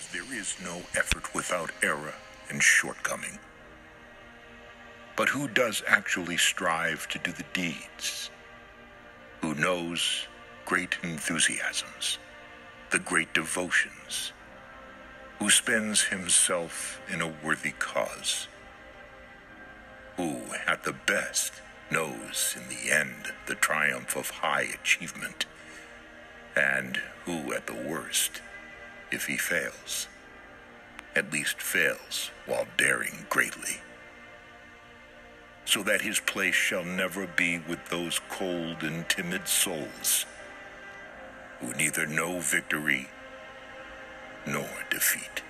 because there is no effort without error and shortcoming. But who does actually strive to do the deeds? Who knows great enthusiasms, the great devotions? Who spends himself in a worthy cause? Who, at the best, knows in the end the triumph of high achievement? And who, at the worst, if he fails, at least fails while daring greatly? so that his place shall never be with those cold and timid souls who neither know victory nor defeat.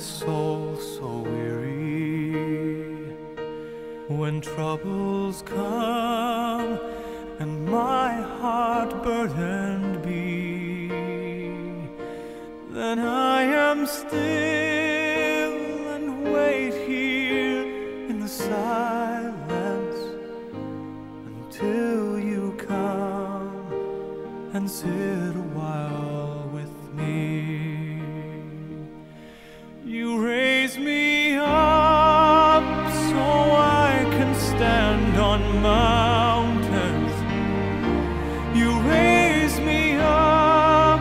Soul so weary, when troubles come and my heart burdened be, then I am still and wait here in the silence until you come and sit a while with me. Mountains. You raise me up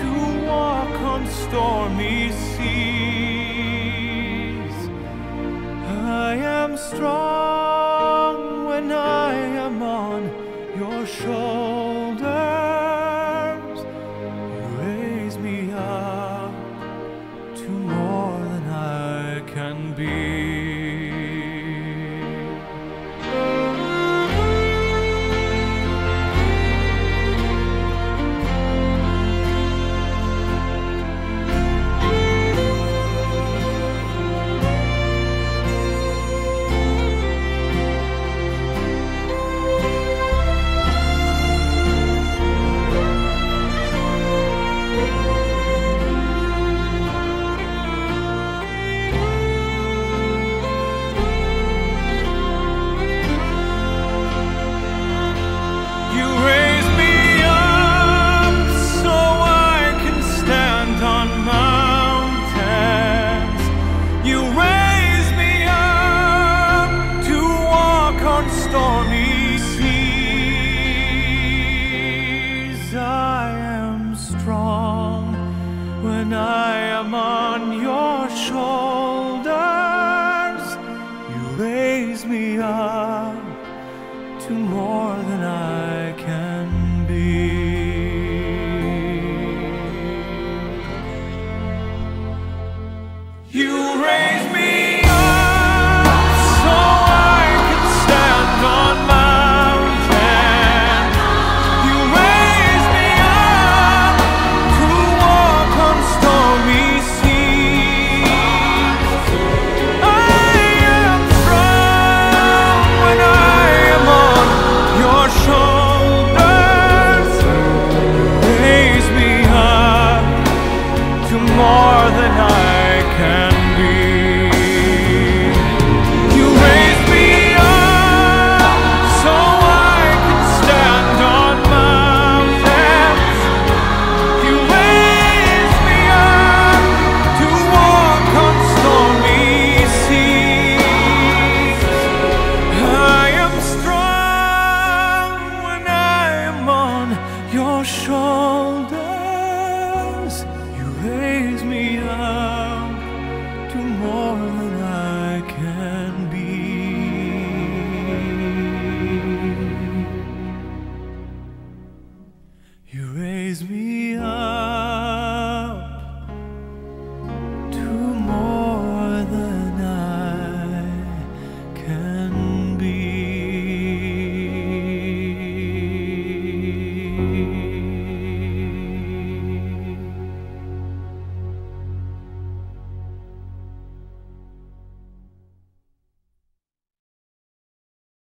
to walk on stormy seas. I am strong raise me